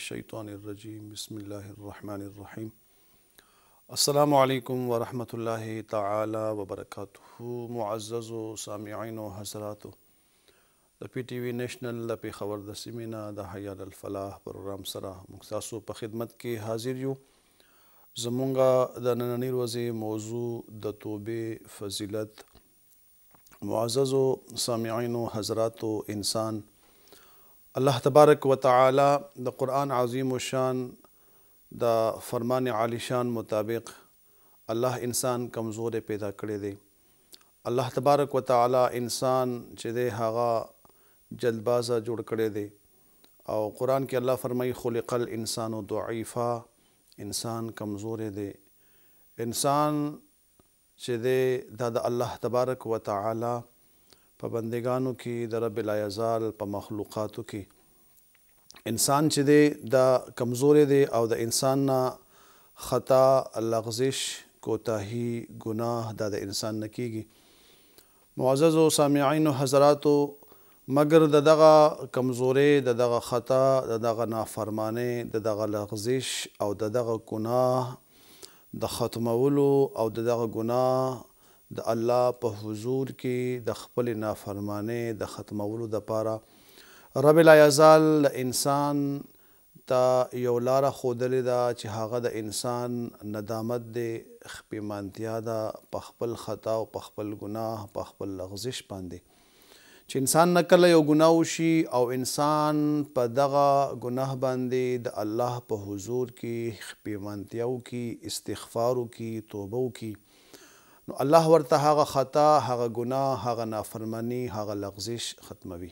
الشیطان الرجیم بسم الله الرحمن الرحیم السلام علیکم ورحمت الله تعالی وبرکاته معزز سامعین و حضرات د پي ټي وي نېشنل د پېښور د سیمې نه د حي علی الفلاح پروګرام سره موږ ستاسو په خدمت کې حاضر یو. زموږ د نننۍ ورځې موضوع د توبې فضیلت معززو سامعینو حضراتو انسان الله تبارک وتعالی د قرآن عظیم الشان د فرمان عالیشان مطابق الله انسان کمزوری پیدا کړی دی الله تبارک وتعالی انسان چې دی هغه جلد بازه جوړ کړی دی او قرآن کې الله فرمایي خلق الانسان ضعیفا انسان کمزوری دی انسان چې دی دا د الله تبارک وتعالی په بندګانو کې د رب لایزال په مخلوقاتو کې انسان چې دی دا کمزوری دی او د انسان نه خطا، لغزش، کوتاهي، ګناه دا د انسان نه کېږي. معززو سامعینو حضراتو! مګر د دغه کمزورۍ، د دغه خطا، د دغه نافرمانۍ، د دغه لغزش او د دغه ګناه د ختمولو او د دغه ګناه د الله په حضور کې د خپلې نافرمانۍ د ختمولو دپاره رب لایزال له انسان ته یو لاره ښودلې ده چې هغه د انسان ندامت دی، ښپیمانتیا ده په خپل خطا او په خپل ګناه، په خپل لغزش باندې چې انسان نه کله یو ګناه وشي او انسان په دغه ګناه باندې د الله په حضور کې ښپیمانتیا وکړي، استغفار وکړي، توبه وکړي. نو الله ورته هغه خطا، هغه ګناه، هغه نافرماني، هغه لغزش ختموي.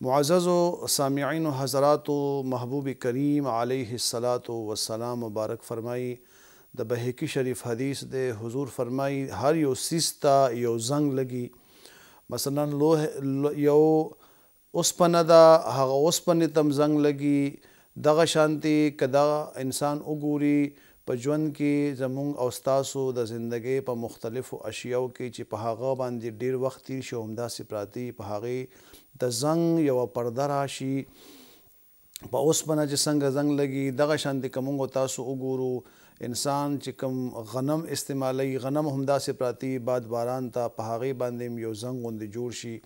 معززو سامعینو حضراتو! محبوب کریم علیه الصلوة والسلام مبارک فرمايي، د بهقي شریف حدیث دی، حضور فرمايي، هر یو څیز ته یو زنګ لګي، مثلاً لوح یو اوسپنه ده هغه اوسپنې ته هم زنګ لګي دغه شانتې که دا انسان وګوري په ژوند کې زموږ او ستاسو د زندګۍ په مختلفو اشیاو کې چې په هغه باندې ډیر وخت تیر شي او همداسې پراته وي په هغې د زنګ یوه پرده راشي په اوسپنه چې څنګه زنګ لګي دغه شانتې که موږ او تاسو وګورو انسان چې کوم غنم استعمالوي غنم همداسې پراته وي باد باران ته په هغې باندې هم یو زنګ غوندې جوړ شي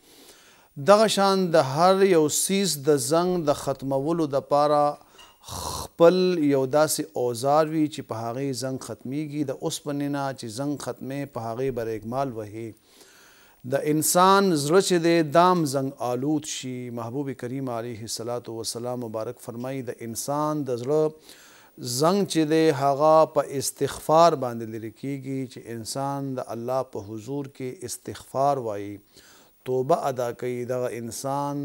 دغه شان د هر یو څیز د زنګ د ختمولو دپاره خپل یو داسې اوزار وي چې په هغې زنګ ختمیږي د اوسپنې نه چې زنګ ختمې په هغې به ریګمال وهې د انسان زړه چې دی دام زنګ آلود شي محبوب کریم علیه الصلوة والسلام مبارک فرمايي د انسان د زړه زنګ چې دی هغه په استغفار باندې لرې کېږي چې انسان د الله په حضور کې استغفار وايي توبه ادا کوي دغه انسان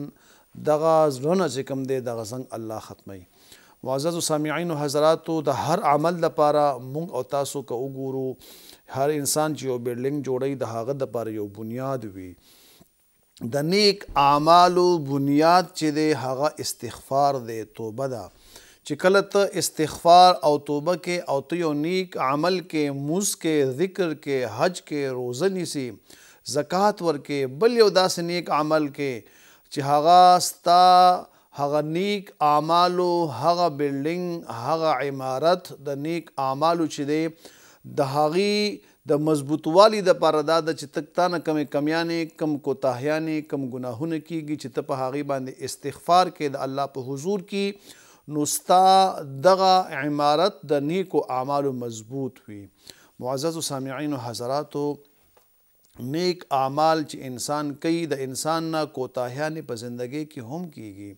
دغه زړه نه چې کوم دی دغه زنګ الله ختموي. معززو سامعینو حضراتو د هر عمل لپاره مونږ او تاسو که وګورو هر انسان چې یو بلډنګ جوړوي د هغه لپاره یو بنیاد وي د نیک اعمالو بنیاد چې دی هغه استغفار دی توبه ده چې کله ته استغفار او توبه کې او ته یو نیک عمل کې موز کې ذکر کې حج کې روزه نیسي زکات ورکې بل یو داسې نیک عمل کې چې هغه ستا هغه نیک اعمالو هغه بلډنګ هغه عمارت د نیک اعمالو چې دی د هغی د مضبوط والی لپاره دا ده چې ته تانه کومې کمیانې کوم کوتاهیانې کوم ګناهونه کیږی چې ته په هغی باندې استغفار کې د الله په حضور کی نو ستا دغه عمارت د نیکو اعمالو مضبوط وی معززو سامعینو حضراتو. نیک اعمال چې انسان کوي د انسان نه کوتاهیانې په زندګۍ کې هم کیږي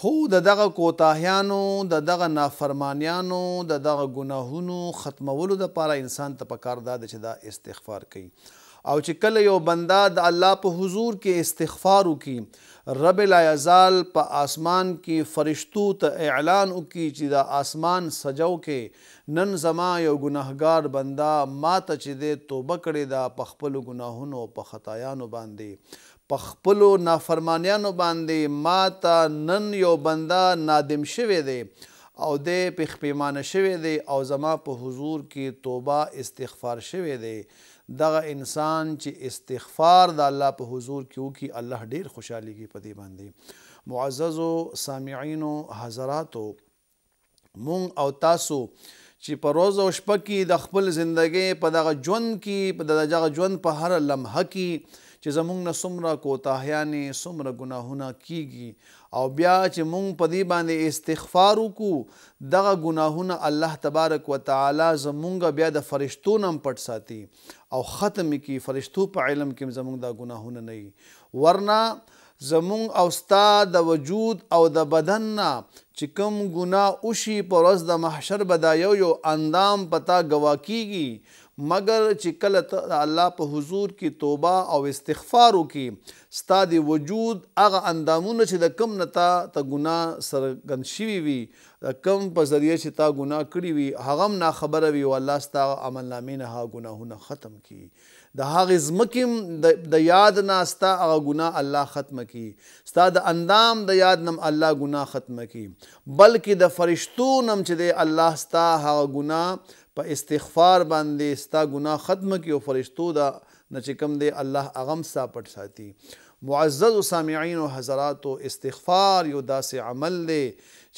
خو د دغه کوتاهیانو د دغه نافرمانیانو د دغه ګناهونو ختمولو لپاره انسان ته پکار دا دی چې دا استغفار کوي او چې کله یو بنده د الله په حضور کې استغفار وکي رب العزال په آسمان کې فرشتو ته اعلان وکي چې دا آسمان سجو کې نن زما یو ګنهګار بنده ماته چې دی توبه کړې ده په خپلو ګناهونو او په خطایانو باندې په خپلو نافرمانیانو باندې ماته نن یو بنده نادم شوی دی او دی پښپیمانه شوی دی او زما په حضور کې توبه استغفار شوی دی دغه انسان چې استغفار د الله په حضور کې وکړي الله ډیر خوشحالیږي په دې باندې معززو سامعینو حضراتو مونږ او تاسو چې په روز او شپه کې د خپل زندګۍ په دغه ژوند کې په دغه ژوند په هر لمحه کې چې زمونږ نه څومره کوتاهیانې څومره ګناهونه کیږي او بیا چې مونږ په دې باندې استغفار وکړو دغه ګناهونه الله تبارک وتعالی زمونږ بیا د فرشتو نم پټ ساتي او ختم کی فرشتو په علم کې زمونږ دا ګناهونه نه ورنه زموږ او ستا د وجود او د بدن نه چې کوم ګناه وشي په ورځ د محشر به دا یو یو اندام په تا ګواه کیږي مګر چې کله ته د الله په حضور کې توبه او استغفار وکړي ستا د وجود هغه اندامونه چې د کوم نه تا ته ګناه څرګند شوي وي د کوم په ذریعه چې تا ګناه کړي وي هغه هم ناخبره وي او الله ستا عملنامې نه هغه ګناهونه ختم کړي د هغې ځمکې هم د یاد نه ستا هغه ګناه الله ختمه کړي، ستا د اندام د یاد نه هم الله ګناه ختمه کړي، بلکې د فرشتو نه هم چې دی الله ستا هغه ګناه په استغفار باندې ستا ګناه ختمه کړي او فرشتو دا نه چې کوم دی الله هغه هم ستا پټ ساتي معززو سامعینو حضراتو استغفار یو داسې عمل دی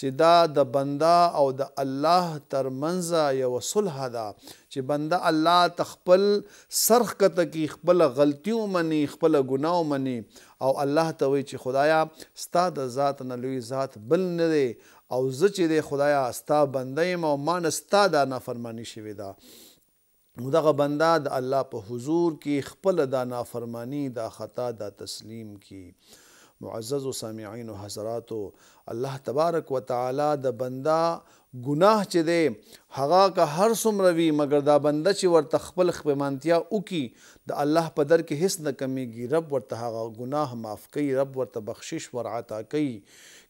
چې دا د بنده او د الله تر منځ یوه صلح ده چې بنده الله ته خپل سر ښکته کړي خپله غلطي ومني خپله ګناه ومني او الله ته وایي چې خدایه ستا د ذات نه لوی ذات بل نه دی او زه چې دی خدایه ستا بنده یم او ما نه ستا دا نافرماني شوې ده نو دغه بنده د الله په حضور کي خپله دا نافرماني، دا خطا، دا تسليم کي. معززو سامعينو حضراتو! الله تبارک وتعالی د بنده ګناه چي دی هغه که هر څومره وي مګر دا بنده چي ورته خپل خپمانتيا وکي د الله په در کي هيڅ نه کميږي رب ورته هغه ګناه معاف کوي رب ورته بخشش ورعطا کوي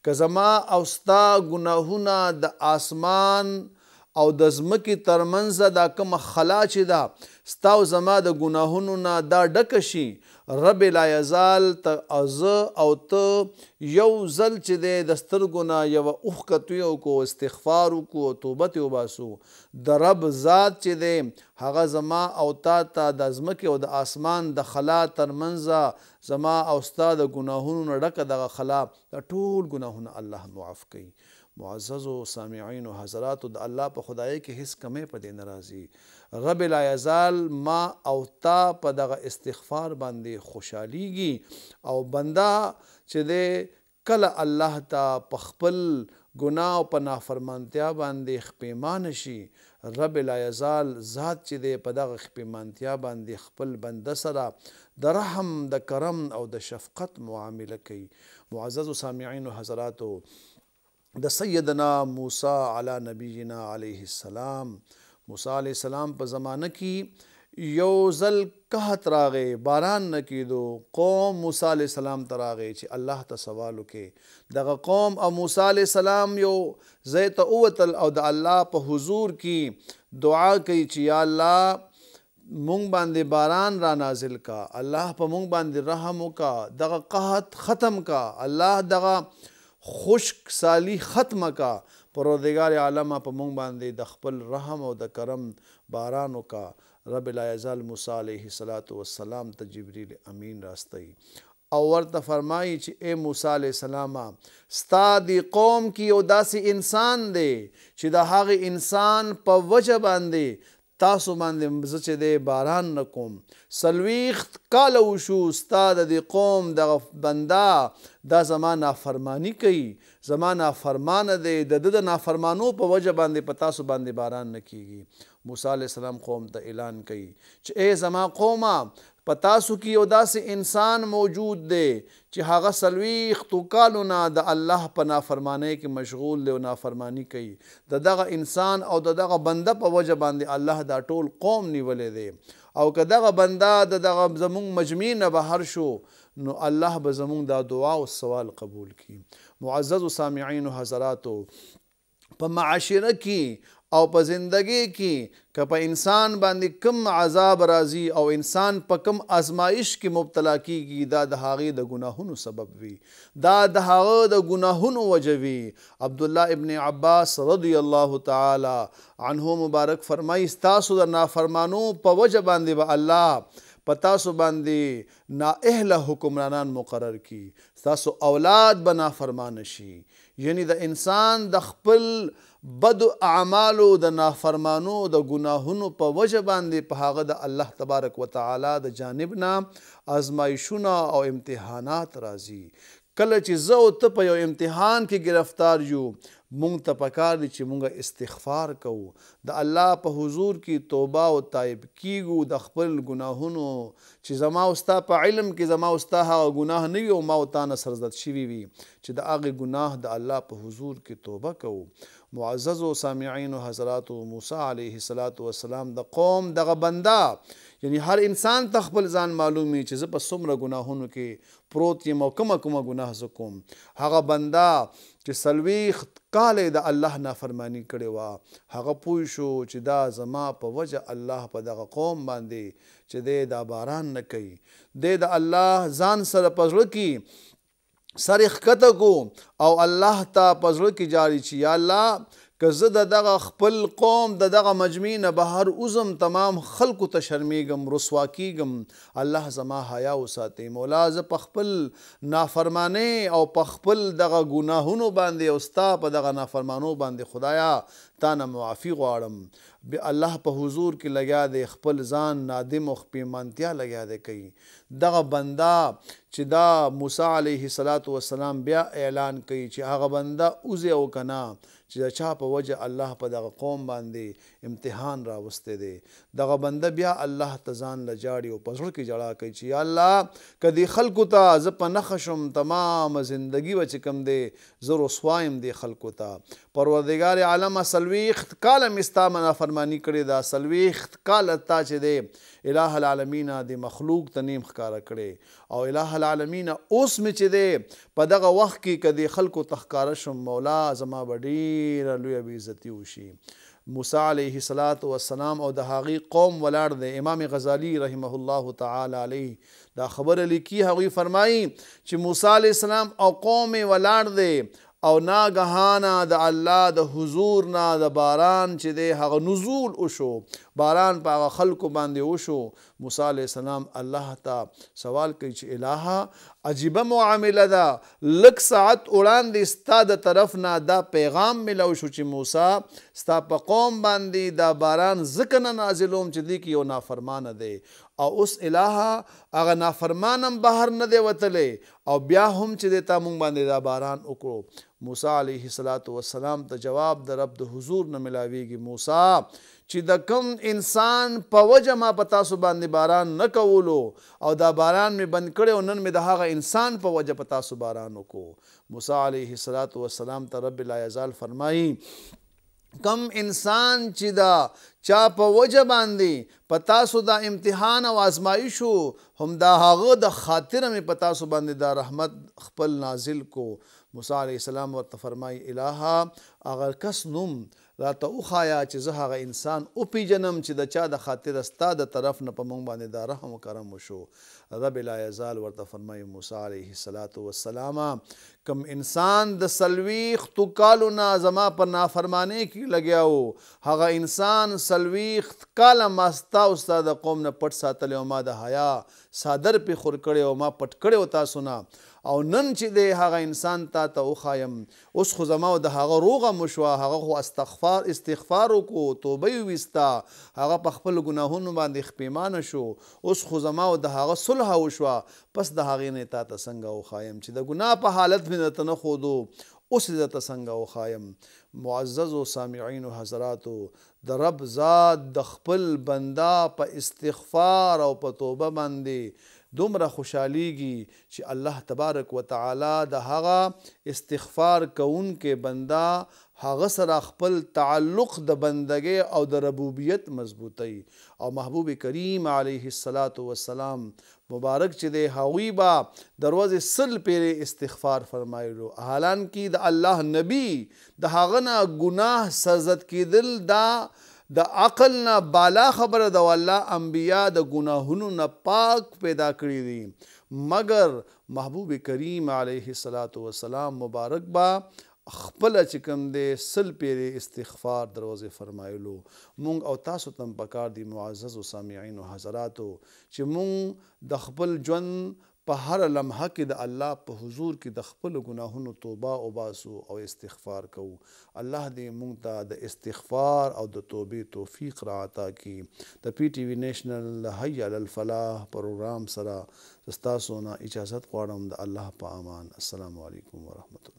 که زما او ستا ګناهونه د آسمان او او د ځمکې تر منځ دا کومه خلا چې ده ستا او زما د ګناهونو نه دا ډکه شي رب لا یزال ته او زه او ته یو ځل چې دی د سترګو نه یوه اوښکه تویو کو استغفار وکړو او توبه ترې وباسو د رب ذات چې دی هغه زما او تا ته د ځمکې او د آسمان د خلا تر منځ زما او ستا د ګناهونو نه ډکه دغه خلا دا ټول ګناهونه الله معاف کړي معززو سامعینو حضراتو د الله په خدایۍ کې هیڅ کمی په دې نه راځي رب لایزال ما او تا په دغه استغفار باندې خوشحالیږي او بنده چې دی کله الله ته په خپل ګناه او په نافرمانتیا باندې ښپیمانه شي رب لایزال ذات چې دی په دغه ښپیمانتیا باندې خپل بنده سره د رحم د کرم او د شفقت معامله کوي معززو سامعینو حضراتو د سیدنا موسی علی نبینا علیه السلام موسی علیه السلام په زمانه کی یو ځل قحط راغې باران نه کېدو قوم موسی علیه السلام ته راغې چې الله ته سوال وکړي دغه قوم او موسی علیه السلام یو ځای ته ووتل او د الله په حضور کې دعا کوي چې یا الله مونږ باندې باران رانازل که الله په مونږ باندې رحم وکه دغه قحط ختم که الله دغه خشک سالی ختمه که پروردګار عالمه په مونږ باندې دخپل رحم او دکرم باران وکه رب لایزال موسی علیه الصلوة والسلام ته جبریل امین راستوي او ورته فرمایي چې ای موسی علیه السلامه ستا دی قوم کې یو داسې انسان دی چې د هغه انسان په وجه باندې تاسو باندې زه چې دی باران نه کوم څلویښت کاله وشو ستا د دی قوم دغه بنده دا زما نافرمانی کوي زما نافرمانه دی د ده د نافرمانو په وجه باندې په تاسو باندې باران نه کیږي موسی علیه السلام قوم ته اعلان کوي چې ای زما قومه په تاسو کې یو داسې انسان موجود دی چې هغه څلوېښتو کالو نه د الله په نافرمانۍ کې مشغول دی او نافرماني کوي، د دغه انسان او د دغه بنده په وجه باندې الله دا ټول قوم نيولی دی او که دغه بنده د دغه زمونږ مجمع نه بهر شو نو الله به زمونږ دا دعا او سوال قبول کړي معززو سامعينو حضراتو! په معاشره کي او په زندګې کي که په انسان باندي کوم عذاب راځي او انسان په کوم ازمايش کي مبتلا کيږي دا د هغه د ګناهونو سبب وي دا د هغه د ګناهونو وجه وي عبدالله ابن عباس رضي الله تعالی عنه مبارک فرمايي ستاسو د نافرمانو په وجه باندي به الله په تاسو باندي نااهله حکمرانان مقرر کي ستاسو اولاد به نافرمانه شي یعنی د انسان د خپل بدو اعمالو د نافرمانو د ګناهونو په وجه باندی په هغه د الله تبارک وتعالی د جانب نه ازمایشونه او امتحانات راځی کله چی زه او ته په یو امتحان کی ګرفتار یو مونږ ته پکار دی چی مونږ استغفار کوو د الله په حضور کی توبه او تائب کیږو د خپل ګناهونو چی زما او ستا په علم کی زما او ستا هغه ګناه نه وی او ما او تا نه سرزد شوی وی چې د هغې ګناه د الله په حضور کې توبه کوو. معززو سامعینو حضراتو! موسی علیه الصلوة والسلام د قوم دغه بنده یعنی هر انسان ته خپل ځان معلوم وي چې زه په څومره ګناهونو کې پروت یم او کومه کومه ګناه زه کوم. هغه بنده چې څلوېښت کاله یې د الله نافرماني کړې وه هغه پوه شو چې دا زما په وجه الله په دغه قوم باندې چې دی دا باران نه کوي. دی د الله ځان سره په زړه کې سر یې ښکته کړو او الله ته په زړه کې جاري چې یا الله که زه د دغه خپل قوم د دغه مجمع نه بهر وزم تمام خلکو ته شرمیږم رسوا کیږم الله زما حیا وساتي مولا زه په خپل نافرمانه او په خپل دغه ګناهونو باندې او ستا په دغه نافرمانو باندې خدایا تا نه معافي غواړم به الله په حضور کې لګیا دی خپل ځان نادم او خپېمانتیا لګیا دی کوي دغه بنده چې دا موسی علیه صلات وسلام بیا اعلان کوي چې هغه بنده اوځي او که نه چې د چا په وجه الله په دغه قوم باندې امتحان راوستی دی دغه بنده بیا الله ته ځان له جاړي او په زړه کې جړا کوي چې یا الله که دې خلکو ته زه په نخه شم تمام زندګي به چې کوم دی زه رسوا یم دې خلکو ته پروردګار عالمه څلوېښت کاله مې ستا نافرماني کړې ده، څلوېښت کاله تا چې دی اله العالمین دې مخلوق ته نیم ښکاره کړی او اله العالمین اوس مې چې دی په دغه وخت کې که دې خلکو ته ښکاره شم مولا زما به ډېره لویه بې عزتي وشي موسی علیه الصلوة والسلام او د هغوی قوم ولاړ دی امام غزالي رحمه الله تعالی علیه دا خبره لیکي هغوی فرمایي چې موسی علیه السلام او قوم یې ولاړ دی او ناګهانه د الله د حضور نه د باران چې دی هغه نزول وشو، باران په هغه خلکو باندې وشو، موسی علیه السلام الله ته سوال کوي چې الهه! عجیبه معامله ده، لږ ساعت وړاندې ستا د طرف نه دا پیغام ملاو شو چې موسی! ستا په قوم باندې دا باران ځکه نه نازلوم چې دوی کې یو نافرمانه دی او اوس الهه! هغه نافرمان هم بهر نه دی وتلی او بیا هم چې دی تا مونږ باندې دا باران وکړو موسی علیه صلات وسلام ته جواب د رب د حضور نه ملاویږي موسی چې د کوم انسان په وجه ما په تاسو باندې باران نه کولو او دا باران مې بند کړی او نن مې د هغه انسان په وجه په تاسو باران وکړو موسی علیه صلات وسلام ته رب لا یزال فرمایي کوم انسان چې د چا په وجه باندې په تاسو دا امتحان او آزمایش وو همدا هغه د خاطر مې په تاسو باندې دا رحمت خپل نازل کو موسی علیه السلام ورته فرمایي الهه هغه کس نوم راته وخایا چې زه هغه انسان وپیژنم چې د چا د خاطر ستا د طرف نه په موږ باندې دا رحم و کرم وشو رب لایزال ورته فرمایي، موسی علیه الصلوة والسلام! کوم انسان د څلوېښتو کالو نه زما په نافرمانۍ کې لګیا و، هغه انسان څلوېښت کاله ما ستا او ستا د قوم نه پټ ساتلی او ما د حیا څادر پرې خور کړی او ما پټ کړی و تاسو نه او نن چې دی هغه انسان تاته وښایم اوس خو زما او د هغه روغه مو شوه، هغه خو استغفار، استغفار، وکړو، توبه یې وویسته، هغه په خپلو ګناهونو باندې ښپېمانه شو، اوس خو زما او د هغه صلح وشوه، پس د هغې نه یې تاته څنګه وښایم چې د ګناه په حالت مې درته نه ښودو، اوس یې درته څنګه وښایم؟ معززو سامعینو حضراتو! د رب ذات د خپل بنده په استغفار او په توبه باندې دومره خوشحالېږي چې الله تبارک وتعالی د هغه استغفار کوونکی بنده هغه سره خپل تعلق د بندګۍ او د ربوبیت مضبوطوي او محبوب کریم علیه الصلوة والسلام مبارک چې دی هغوی به د ورځې سل پېرې استغفار فرمایلو حالانکه د الله نبي د هغه نه ګناه سرزد کېدل دا د عقل نه بالا خبره ده والله انبياء د ګناهونو نه پاک پيدا کړي دي مګر محبوب کريم عليه الصلاة والسلام مبارک به خپله چې کوم دی سل پيرې استغفار دروځې فرمايلو مونږ او تاسو ته هم پکار دي معززو سامعينو حضراتو چې مونږ د خپل ژوند په هره لمحه کې د الله په حضور کې د خپلو ګناهونو توبه وباسو او استغفار کوو. الله دې موږ ته د استغفار او د توبې توفیق راعطا کړي. د پي ټي وي نېشنل د حي علی الفلاح پروګرام سره زه ستاسو نه اجازت غواړم د الله په امان السلام علیکم ورحمت الله.